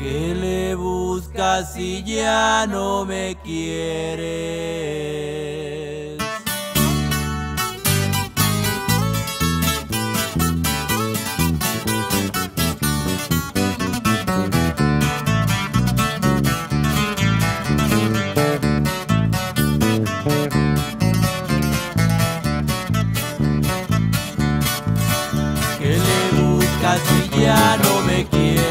¿Qué le buscas si ya no me quieres? ¿Qué le buscas si ya no me quieres?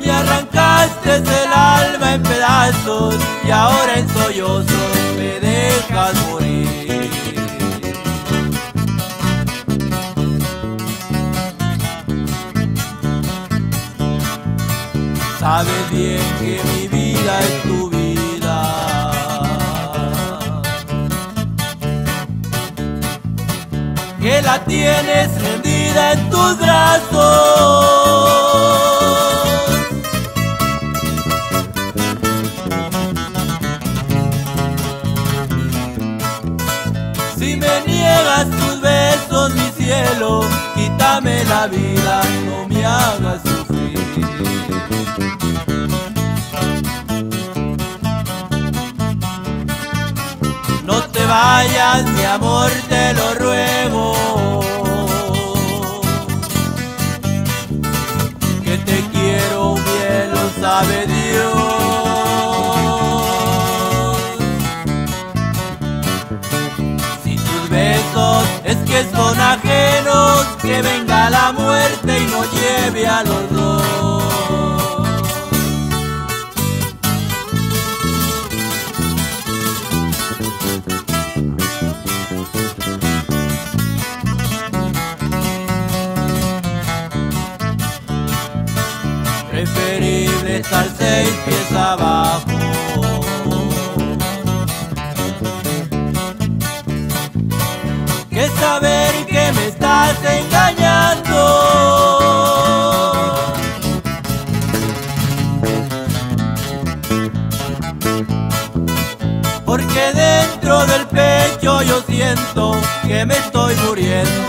Me arrancaste el alma en pedazos y ahora en sollozos me dejas morir. Sabes bien que mi vida es tu vida. Que la tienes rendida en tus brazos. Si me niegas tus besos, mi cielo, quítame la vida, no me hagas sufrir. No te vayas, mi amor, te lo ruego. Sabe Dios. Si tus besos es que son ajenos, que venga la muerte y nos lleve a los estar seis pies abajo. Que saber que me estás engañando. Porque dentro del pecho yo siento que me estoy muriendo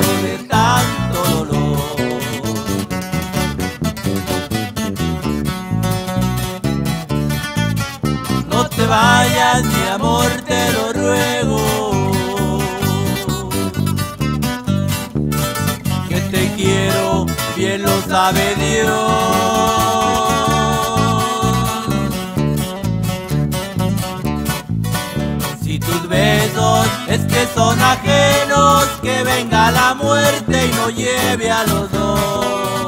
vayas, mi amor, te lo ruego. Que te quiero, bien lo sabe Dios. Si tus besos es que son ajenos, que venga la muerte y nos lleve a los dos.